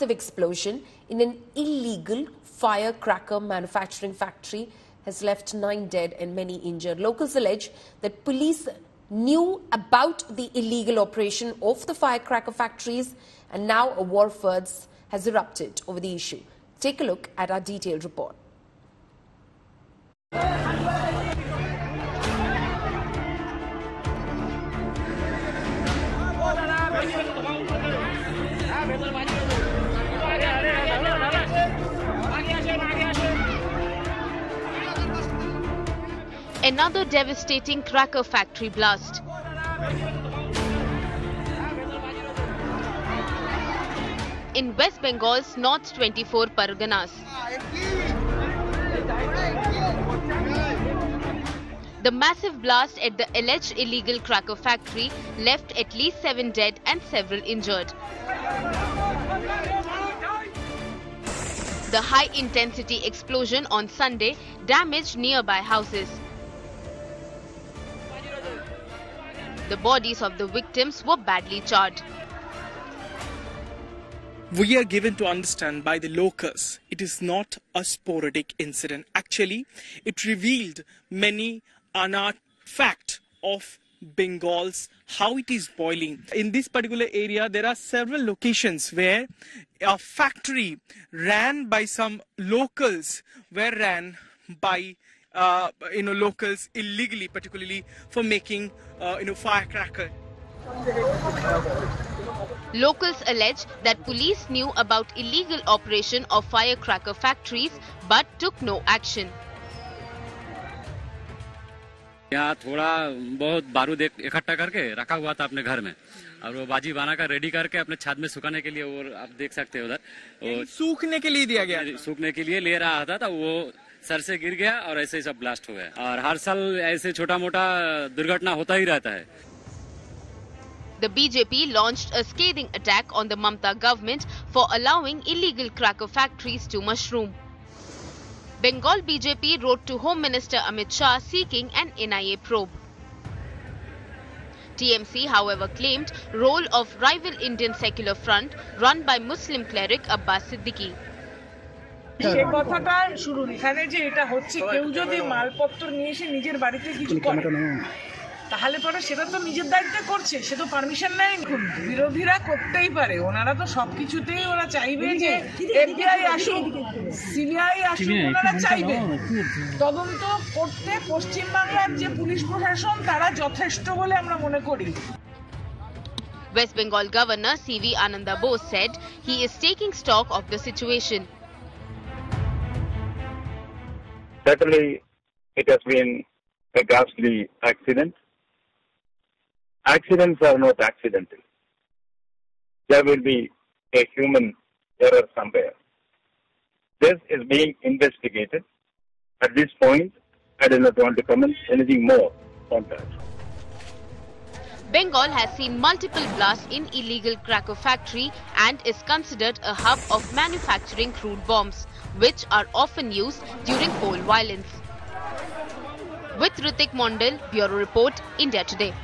massive explosion in an illegal firecracker manufacturing factory has left nine dead and many injured. Locals allege that police knew about the illegal operation of the firecracker factories and now a war has erupted over the issue. Take a look at our detailed report. Another devastating cracker factory blast. In West Bengal's North 24 Parganas. The massive blast at the alleged illegal cracker factory left at least seven dead and several injured. The high intensity explosion on Sunday damaged nearby houses. The bodies of the victims were badly charred. We are given to understand by the locals it is not a sporadic incident. Actually, it revealed many unearthed fact of Bengal's how it is boiling. In this particular area, there are several locations where a factory ran by some locals were ran by uh, you know locals illegally, particularly for making uh, you know firecracker. Locals allege that police knew about illegal operation of firecracker factories but took no action. यहाँ थोड़ा बहुत बारूद इकट्ठा करके रखा हुआ था अपने घर में और वो बाजी बना कर रेडी करके अपने छत में सुखाने के लिए वो आप देख सकते हैं उधर सूखने के लिए दिया गया सूखने के लिए ले रहा था, था वो सर से गिर गया और ऐसे ही सब ब्लास्ट हो गया और हर साल ऐसे छोटा मोटा दुर्घटना होता ही रहता है The BJP launched a scathing attack on the Mamta government for allowing illegal cracker factories to mushroom. Bengal BJP wrote to Home Minister Amit Shah seeking an NIA probe. TMC, however, claimed role of rival Indian Secular Front run by Muslim cleric Abbas Siddiqui. সে কথাটা শুরু এখানে যে এটা হচ্ছে কেউ যদি মালপত্র নিয়ে এসে নিজের বাড়িতে কিছু করে তাহলে পরে সেটা তো নিজের দায়িত্বে করছে সে তো পারমিশন নেয় বিরোধীরা করতেই পারে ওনারা তো সবকিছুতেই ওরা চাইবে যে এফবিআই আসুক সিবিআই আসুক ওনারা চাইবে। তদন্ত করতে পশ্চিমবাংলার যে পুলিশ প্রশাসন তারা যথেষ্ট বলে আমরা মনে করি। West Bengal Governor CV Ananda Bose said he is taking stock of the situation. Certainly, it has been a ghastly accident. Accidents are not accidental. There will be a human error somewhere. This is being investigated. At this point, I do not want to comment anything more on that. Bengal has seen multiple blasts in illegal cracker factory and is considered a hub of manufacturing crude bombs, which are often used during coal violence. With Ritik Mondal, Bureau Report, India Today.